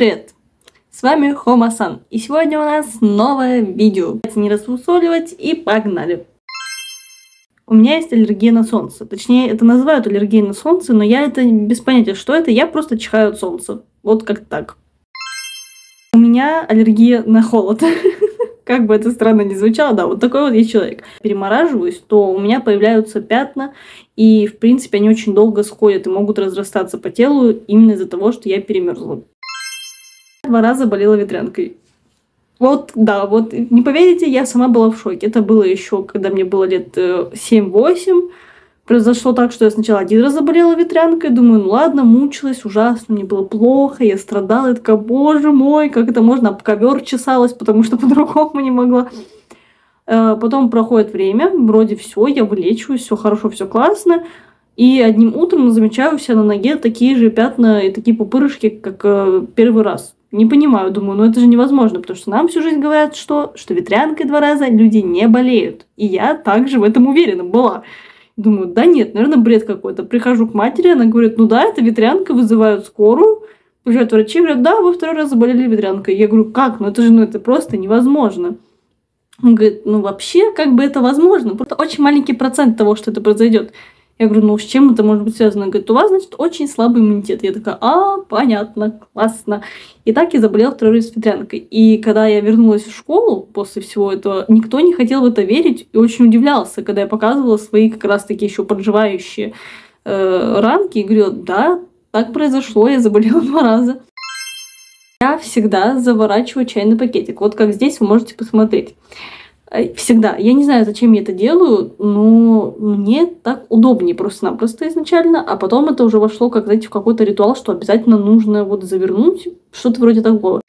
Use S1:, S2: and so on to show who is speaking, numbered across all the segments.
S1: привет! С вами Хома-сан, и сегодня у нас новое видео. Давайте не рассусоливать и погнали! У меня есть аллергия на солнце. Точнее, это называют аллергией на солнце, но я это без понятия, что это. Я просто чихаю от солнца. Вот как так. У меня аллергия на холод. Как бы это странно ни звучало, да, вот такой вот есть человек. Перемораживаюсь, то у меня появляются пятна, и, в принципе, они очень долго сходят и могут разрастаться по телу именно из-за того, что я перемерзла. Два раза болела ветрянкой. Вот, да, вот, не поверите, я сама была в шоке. Это было еще, когда мне было лет 7-8. Произошло так, что я сначала один раз заболела ветрянкой, думаю, ну ладно, мучилась, ужасно, мне было плохо, я страдала, я такая, боже мой, как это можно, об ковер чесалась, потому что по-другому не могла. Э, потом проходит время, вроде все, я вылечиваюсь, все хорошо, все классно. И одним утром замечаю у себя на ноге такие же пятна и такие пупырышки, как э, первый раз. Не понимаю, думаю, ну это же невозможно, потому что нам всю жизнь говорят, что, что ветрянкой два раза люди не болеют. И я также в этом уверена была. Думаю, да нет, наверное, бред какой-то. Прихожу к матери, она говорит, ну да, это ветрянка, вызывают скорую. Приезжают врачи, говорят, да, вы второй раз заболели ветрянкой. Я говорю, как? Ну это же, ну это просто невозможно. Он говорит, ну вообще, как бы это возможно? Просто очень маленький процент того, что это произойдет. Я говорю, ну с чем это может быть связано? Говорит, у вас, значит, очень слабый иммунитет. Я такая, а, понятно, классно. И так я заболела второй раз ветрянкой. И когда я вернулась в школу после всего этого, никто не хотел в это верить и очень удивлялся, когда я показывала свои как раз-таки еще подживающие э, ранки и говорила, да, так произошло, я заболела два раза. Я всегда заворачиваю чайный пакетик. Вот как здесь вы можете посмотреть. Э, всегда. Я не знаю, зачем я это делаю, но мне так удобнее просто-напросто изначально, а потом это уже вошло, как, знаете, в какой-то ритуал, что обязательно нужно вот завернуть, что-то вроде такого.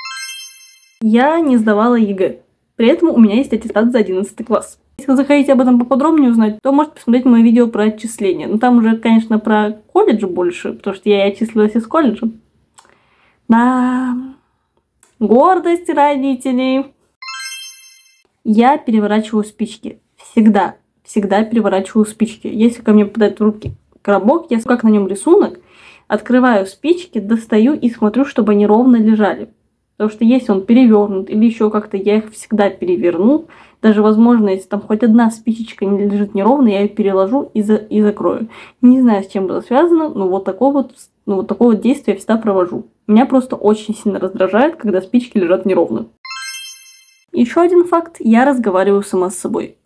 S1: Я не сдавала ЕГЭ. При этом у меня есть аттестат за 11 класс. Если вы захотите об этом поподробнее узнать, то можете посмотреть мое видео про отчисление. Но там уже, конечно, про колледж больше, потому что я и отчислилась из колледжа. Да, гордость родителей. Я переворачиваю спички. Всегда. Всегда переворачиваю спички. Если ко мне попадает в руки коробок, я как на нем рисунок, открываю спички, достаю и смотрю, чтобы они ровно лежали. Потому что если он перевернут или еще как-то, я их всегда переверну. Даже, возможно, если там хоть одна спичечка не лежит неровно, я ее переложу и, за, и закрою. Не знаю, с чем это связано, но вот такое вот, ну, вот такое вот действие я всегда провожу. Меня просто очень сильно раздражает, когда спички лежат неровно. Еще один факт. Я разговариваю сама с собой.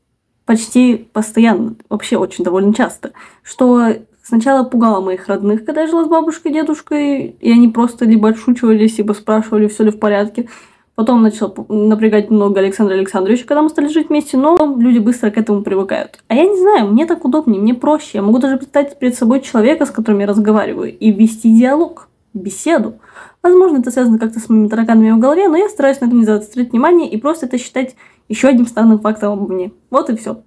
S1: Почти постоянно, вообще очень довольно часто. Что сначала пугало моих родных, когда я жила с бабушкой и дедушкой, и они просто либо отшучивались, либо спрашивали, все ли в порядке. Потом начал напрягать много Александра Александровича, когда мы стали жить вместе, но люди быстро к этому привыкают. А я не знаю, мне так удобнее, мне проще. Я могу даже представить перед собой человека, с которым я разговариваю, и вести диалог, беседу. Возможно, это связано как-то с моими тараканами в голове, но я стараюсь на это не заострять внимание и просто это считать еще одним странным фактом обо мне. Вот и все.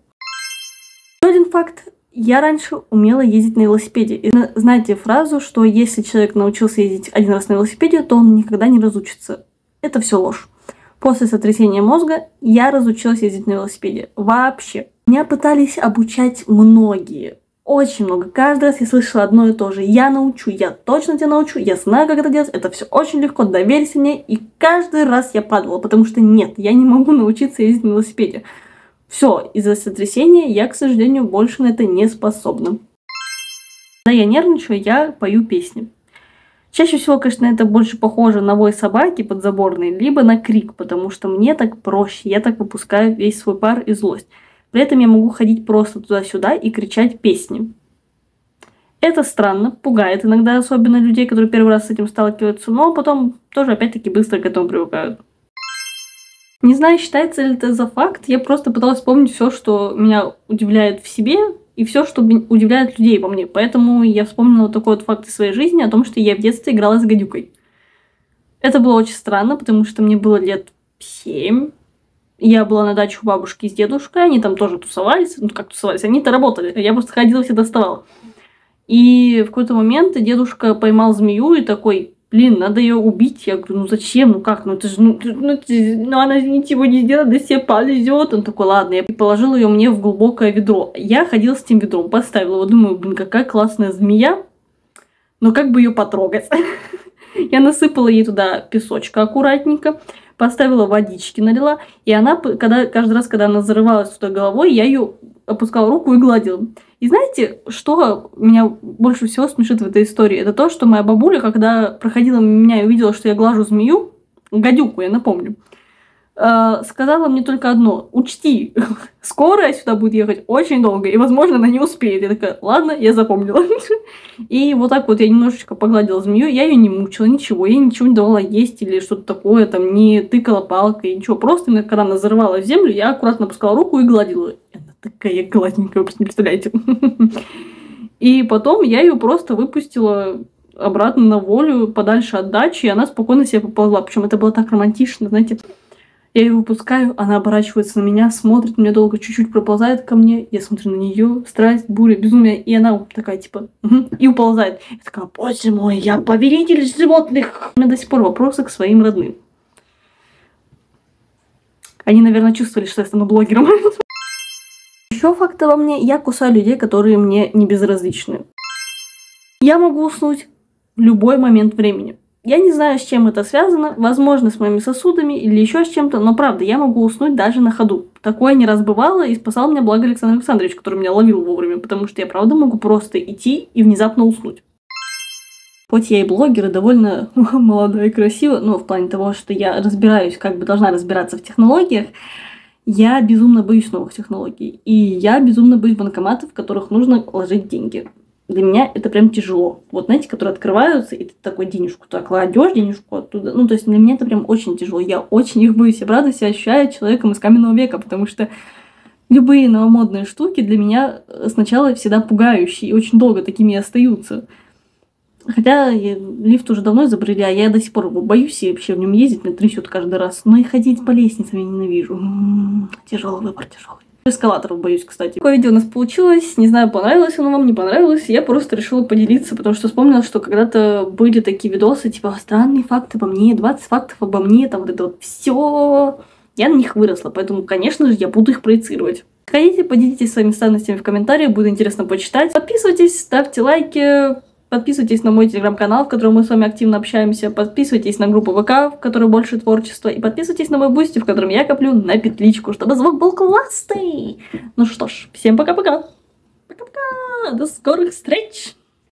S1: Еще один факт. Я раньше умела ездить на велосипеде. И знаете фразу, что если человек научился ездить один раз на велосипеде, то он никогда не разучится. Это все ложь. После сотрясения мозга я разучилась ездить на велосипеде. Вообще. Меня пытались обучать многие. Очень много. Каждый раз я слышала одно и то же. Я научу, я точно тебя научу, я знаю, как это делать. Это все очень легко, доверься мне. И каждый раз я падала, потому что нет, я не могу научиться ездить на велосипеде. Все, из-за сотрясения я, к сожалению, больше на это не способна. Когда я нервничаю, я пою песни. Чаще всего, конечно, это больше похоже на вой собаки подзаборной, либо на крик, потому что мне так проще, я так выпускаю весь свой пар и злость. При этом я могу ходить просто туда-сюда и кричать песни. Это странно, пугает иногда, особенно людей, которые первый раз с этим сталкиваются, но потом тоже опять-таки быстро к этому привыкают. Не знаю, считается ли это за факт, я просто пыталась вспомнить все, что меня удивляет в себе, и все, что удивляет людей во мне. Поэтому я вспомнила такой вот факт из своей жизни о том, что я в детстве играла с гадюкой. Это было очень странно, потому что мне было лет семь, я была на даче у бабушки с дедушкой, они там тоже тусовались. Ну, как тусовались? Они-то работали. Я просто ходила, все доставала. И в какой-то момент дедушка поймал змею и такой, блин, надо ее убить. Я говорю, ну зачем, ну как, ну это же, ну, ну, ну она ничего не сделает, да себе полезет. Он такой, ладно, я положил ее мне в глубокое ведро. Я ходила с этим ведром, поставила его, думаю, блин, какая классная змея, но как бы ее потрогать. Я насыпала ей туда песочка аккуратненько, поставила водички, налила, и она, когда, каждый раз, когда она зарывалась туда головой, я ее опускала руку и гладила. И знаете, что меня больше всего смешит в этой истории? Это то, что моя бабуля, когда проходила меня и увидела, что я глажу змею, гадюку, я напомню, сказала мне только одно. Учти, скоро сюда будет ехать очень долго, и, возможно, она не успеет. Я такая, ладно, я запомнила. И вот так вот я немножечко погладила змею, я ее не мучила, ничего, я ничего не давала есть или что-то такое, там, не тыкала палкой, ничего. Просто, когда она зарывалась в землю, я аккуратно опускала руку и гладила. Она такая гладненькая, вы не представляете. И потом я ее просто выпустила обратно на волю, подальше от дачи, и она спокойно себе поползла. Причем это было так романтично, знаете. Я ее выпускаю, она оборачивается на меня, смотрит меня долго, чуть-чуть проползает ко мне, я смотрю на нее, страсть, буря, безумие, и она такая, типа, и уползает. Я такая, боже мой, я повелитель животных. У меня до сих пор вопросы к своим родным. Они, наверное, чувствовали, что я стану блогером. Еще факт во мне, я кусаю людей, которые мне не безразличны. Я могу уснуть в любой момент времени. Я не знаю, с чем это связано, возможно, с моими сосудами или еще с чем-то, но правда, я могу уснуть даже на ходу. Такое не раз бывало, и спасал меня благо Александр Александрович, который меня ловил вовремя, потому что я правда могу просто идти и внезапно уснуть. Хоть я и блогер, и довольно молодая и красивая, но в плане того, что я разбираюсь, как бы должна разбираться в технологиях, я безумно боюсь новых технологий. И я безумно боюсь банкоматов, в которых нужно ложить деньги для меня это прям тяжело. Вот, знаете, которые открываются, и ты такой денежку так кладешь, денежку оттуда. Ну, то есть для меня это прям очень тяжело. Я очень их боюсь. Я правда себя ощущаю человеком из каменного века, потому что любые новомодные штуки для меня сначала всегда пугающие, и очень долго такими и остаются. Хотя я, лифт уже давно изобрели, а я до сих пор боюсь и вообще в нем ездить, меня трясет каждый раз. Но и ходить по лестницам я ненавижу. Тяжелый выбор, тяжелый. Эскалаторов боюсь, кстати. Такое видео у нас получилось. Не знаю, понравилось оно вам, не понравилось. Я просто решила поделиться, потому что вспомнила, что когда-то были такие видосы, типа странные факты обо мне, 20 фактов обо мне, там вот это вот все. Я на них выросла, поэтому, конечно же, я буду их проецировать. Хотите, поделитесь своими ценностями в комментариях, будет интересно почитать. Подписывайтесь, ставьте лайки, Подписывайтесь на мой телеграм-канал, в котором мы с вами активно общаемся. Подписывайтесь на группу ВК, в которой больше творчества. И подписывайтесь на мой Boosty, в котором я коплю на петличку, чтобы звук был классный. Ну что ж, всем пока-пока. Пока-пока. До скорых встреч.